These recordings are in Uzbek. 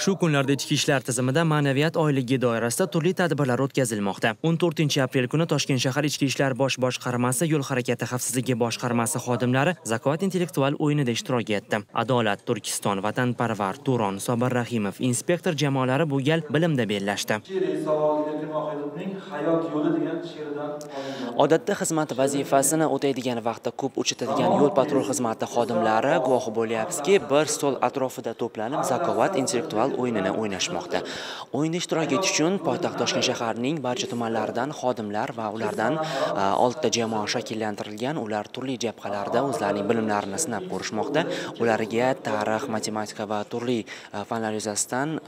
Shu kunlarda ichki ishlar tizimida ma'naviyat oyligi doirasida turli tadbirlar o'tkazilmoqda. 14-aprel kuni Toshkent shahar ichki ishlar bosh boshqarmasi yo'l harakati xavfsizligi boshqarmasi xodimlari zakovat intellektual o'yinida ishtirok etdi. Adolat, Turkiston, Vatanparvar, Turon, Sobir Rahimov inspektor jamoalari bu gal bilimda bellashdi. Odatda xizmat vazifasini o'taydigan vaqtda ko'p uchitadigan yo'l patrul xizmati xodimlari guvohi bo'lyapsizki, bir stol atrofida to'planib zakovat intellektual o'yinini o'ynashmoqda. O'yinda ishtirok etish uchun poytaxt Toshkent shaharining barcha tumanlaridan xodimlar va ulardan oltita jamoa shakllantirilgan. Ular turli jabhalarda o'zlarining bilimlarini sinab ko'rishmoqda. Ularga tarix, matematika va turli fanlar yuzasidan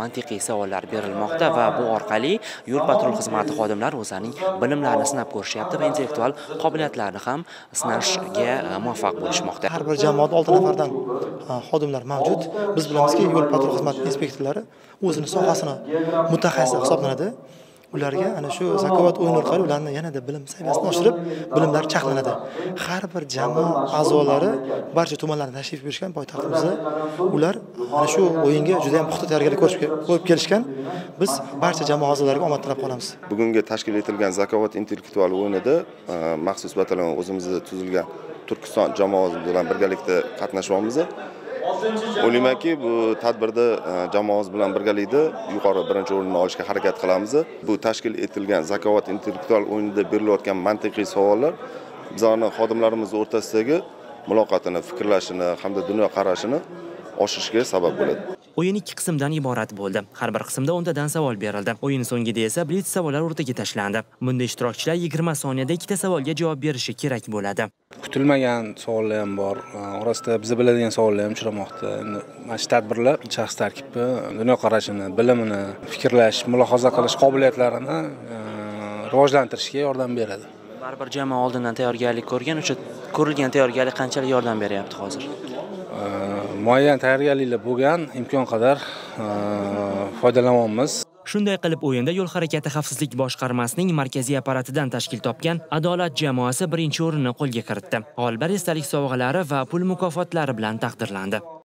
mantiqiy savollar berilmoqda va bu orqali yo'l patrul xizmati xodimlari o'zlarining bilimlarini sinab ko'rishyapti va intellektual qobiliyatlarini ham sinashga muvaffaq bo'lishmoqda. Har bir jamoada 6 nafardan xodimlar mavjud. Biz bilamizki, yo'l patrul xizmati inspektorlari o'zini sohasini mutaxassisi hisoblanadi. ularga ana shu zakovat o'yini orqali ularni yanada bilim saviyasini oshirib bilimlari chaqlanadi. Har bir jamoa a'zolari barcha tumanlarga tashrif buyurishgan poytaxtimizda ular ana shu o'yinga juda yam puxta tayyorgarlik ko'rib kelishgan. Biz barcha jamoa a'zolariga omad tilab qolamiz. Bugungi tashkil etilgan zakovat intellektual o'yinida e, maxsus batalon o'zimizda tuzilgan turkiston jamoamiz bilan birgalikda qatnashyapmiz o'ylaymanki bu tadbirda e, jamoamiz bilan birgalikda yuqori birinchi o'rinni olishga harakat qilamiz. Bu tashkil etilgan zakovat intellektual o'yinida berilayotgan mantiqiy savollar bizlarni xodimlarimiz o'rtasidagi muloqotini fikrlashini hamda dunyoqarashini oshirishga sabab bo'ladi. O'yin ikki qismdan iborat bo'ldi. Har bir qismda 10 tadan savol berildi. O'yin so'ngida esa blitz savollar o'rtaga tashlandi. Bunda ishtirokchilar 20 soniyada ikkita savolga javob berishi kerak bo'ladi. Kutilmagan savollar ham bor. Orasida biza biladigan savollar ham uchramoqda. Endi mana shu tadbirlar shaxs tarkibi, dunyoqarashini, bilimini, fikrlash, mulohaza qilish qobiliyatlarini rivojlantirishga yordam beradi. Baribir jamoa oldindan tayyorgarlik ko'rgan, o'sha ko'rilgan tayyorgarlik qanchalik yordam beryapti hozir? muayyan tayyorgarliklar bo'lgan imkon qadar foydalanyapmiz Shunday qilib o'yinda yo'l harakati xavfsizlik boshqarmasining markaziy apparatidan tashkil topgan Adolat jamoasi birinchi o'rinni qo'lga kiritdi. G'oliblar esdalik sovg'alari va pul mukofotlari bilan taqdirlandi.